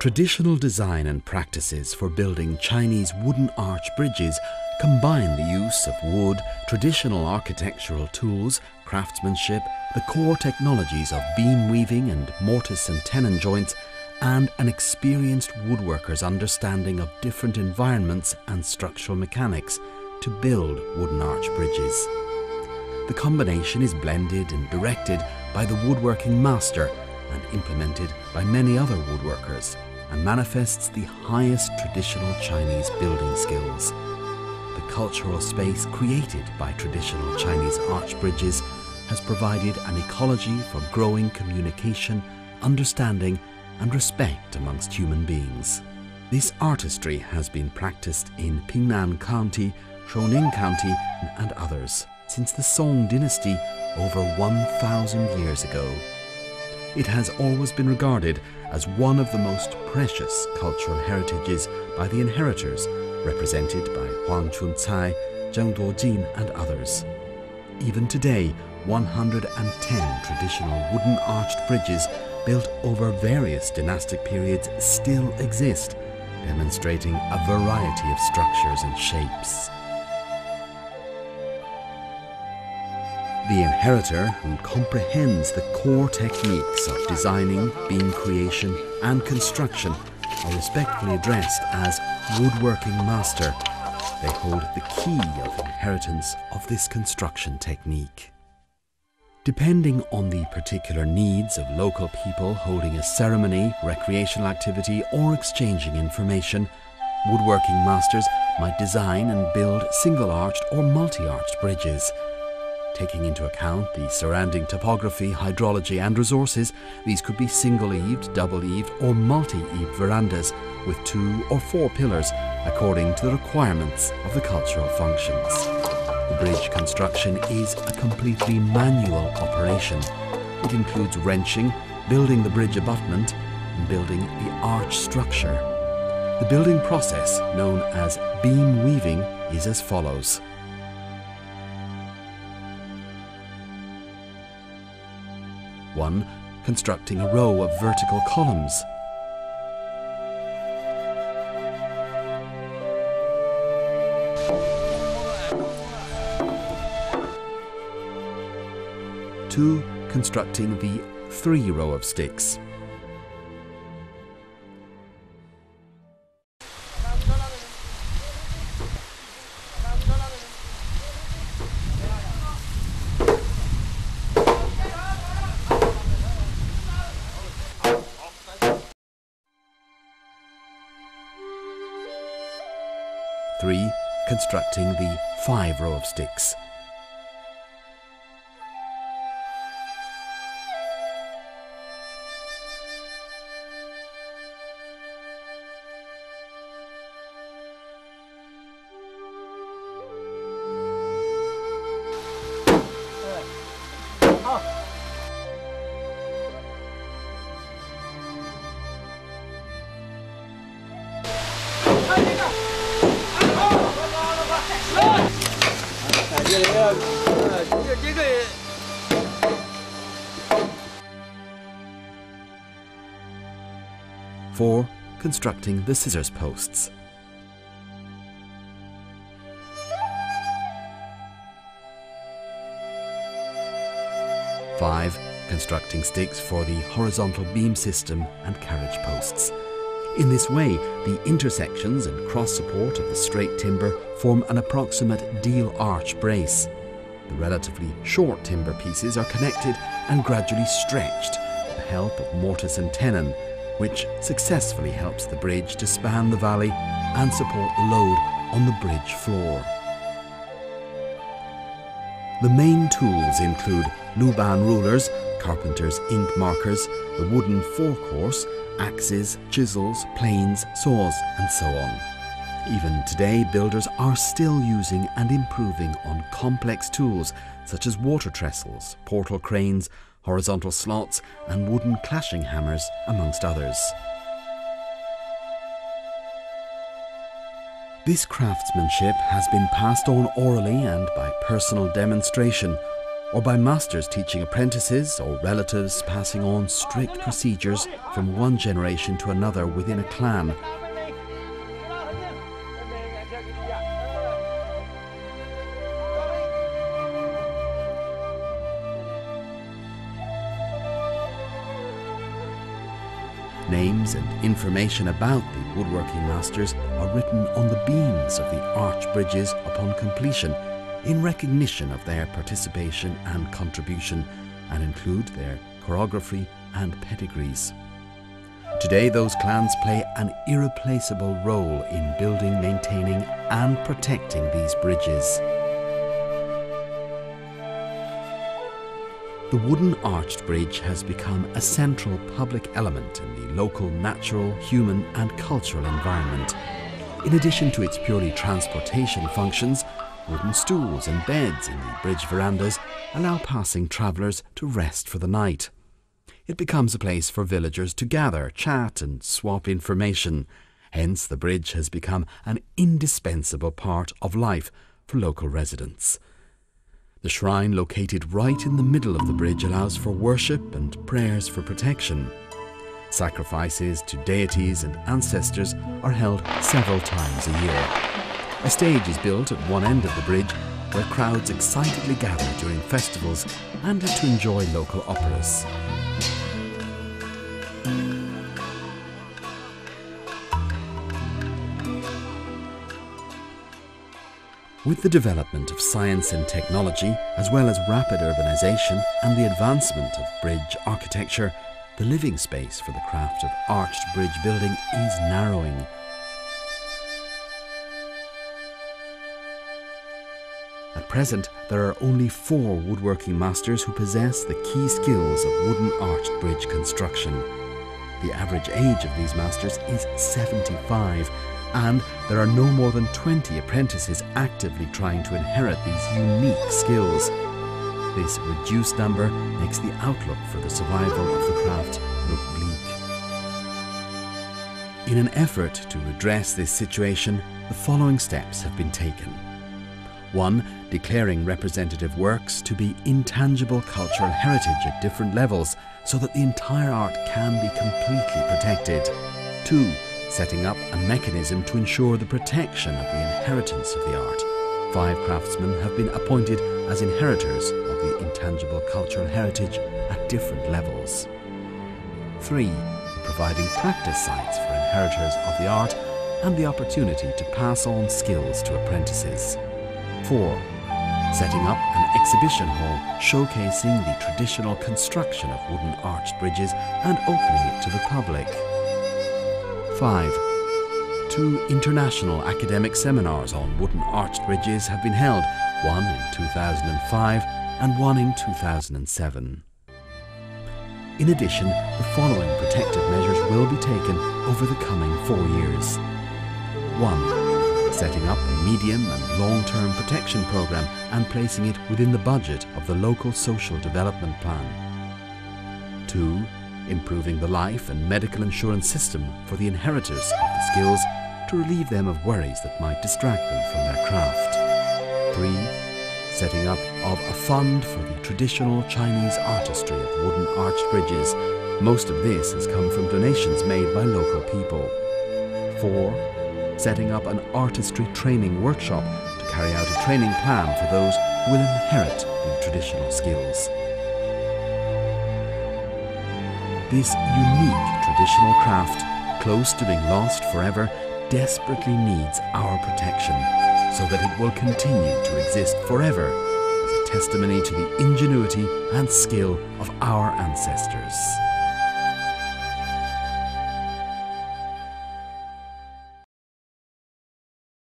Traditional design and practices for building Chinese wooden arch bridges combine the use of wood, traditional architectural tools, craftsmanship, the core technologies of beam weaving and mortise and tenon joints, and an experienced woodworker's understanding of different environments and structural mechanics to build wooden arch bridges. The combination is blended and directed by the woodworking master and implemented by many other woodworkers and manifests the highest traditional Chinese building skills. The cultural space created by traditional Chinese arch bridges has provided an ecology for growing communication, understanding and respect amongst human beings. This artistry has been practiced in Pingnan County, Shouning County and others since the Song dynasty over 1,000 years ago. It has always been regarded as one of the most precious cultural heritages by the inheritors, represented by Huang Chuncai, Zheng Duojin and others. Even today, 110 traditional wooden arched bridges built over various dynastic periods still exist, demonstrating a variety of structures and shapes. The inheritor who comprehends the core techniques of designing, beam creation and construction are respectfully addressed as woodworking master. They hold the key of inheritance of this construction technique. Depending on the particular needs of local people holding a ceremony, recreational activity or exchanging information, woodworking masters might design and build single-arched or multi-arched bridges Taking into account the surrounding topography, hydrology and resources, these could be single-eaved, double-eaved or multi-eaved verandas with two or four pillars according to the requirements of the cultural functions. The bridge construction is a completely manual operation. It includes wrenching, building the bridge abutment and building the arch structure. The building process, known as beam weaving, is as follows. 1. Constructing a row of vertical columns. Two, constructing the three row of sticks. 3. Constructing the 5 row of sticks. Four, constructing the scissors posts. Five, constructing sticks for the horizontal beam system and carriage posts. In this way, the intersections and cross support of the straight timber form an approximate deal arch brace. The relatively short timber pieces are connected and gradually stretched with the help of mortise and tenon, which successfully helps the bridge to span the valley and support the load on the bridge floor. The main tools include Luban rulers, carpenter's ink markers, the wooden forecourse, axes, chisels, planes, saws and so on. Even today, builders are still using and improving on complex tools such as water trestles, portal cranes, horizontal slots, and wooden clashing hammers, amongst others. This craftsmanship has been passed on orally and by personal demonstration, or by masters teaching apprentices or relatives passing on strict procedures from one generation to another within a clan. Names and information about the woodworking masters are written on the beams of the arch bridges upon completion in recognition of their participation and contribution and include their choreography and pedigrees. Today those clans play an irreplaceable role in building, maintaining and protecting these bridges. The wooden arched bridge has become a central public element in the local natural, human and cultural environment. In addition to its purely transportation functions, wooden stools and beds in the bridge verandas allow passing travellers to rest for the night. It becomes a place for villagers to gather, chat and swap information. Hence the bridge has become an indispensable part of life for local residents. The shrine located right in the middle of the bridge allows for worship and prayers for protection. Sacrifices to deities and ancestors are held several times a year. A stage is built at one end of the bridge where crowds excitedly gather during festivals and to enjoy local operas. With the development of science and technology, as well as rapid urbanisation and the advancement of bridge architecture, the living space for the craft of arched bridge building is narrowing. Present, there are only four woodworking masters who possess the key skills of wooden arched bridge construction. The average age of these masters is 75 and there are no more than 20 apprentices actively trying to inherit these unique skills. This reduced number makes the outlook for the survival of the craft look bleak. In an effort to redress this situation, the following steps have been taken. 1. Declaring representative works to be intangible cultural heritage at different levels so that the entire art can be completely protected. 2 setting up a mechanism to ensure the protection of the inheritance of the art. Five craftsmen have been appointed as inheritors of the intangible cultural heritage at different levels. 3. Providing practice sites for inheritors of the art and the opportunity to pass on skills to apprentices. 4. Setting up an exhibition hall showcasing the traditional construction of wooden arched bridges and opening it to the public. 5. Two international academic seminars on wooden arched bridges have been held, one in 2005 and one in 2007. In addition, the following protective measures will be taken over the coming four years. 1. Setting up a medium and long-term protection programme and placing it within the budget of the local social development plan. 2 improving the life and medical insurance system for the inheritors of the skills to relieve them of worries that might distract them from their craft. 3. Setting up of a fund for the traditional Chinese artistry of wooden arched bridges. Most of this has come from donations made by local people. 4. Setting up an artistry training workshop to carry out a training plan for those who will inherit the traditional skills. This unique traditional craft, close to being lost forever, desperately needs our protection so that it will continue to exist forever as a testimony to the ingenuity and skill of our ancestors.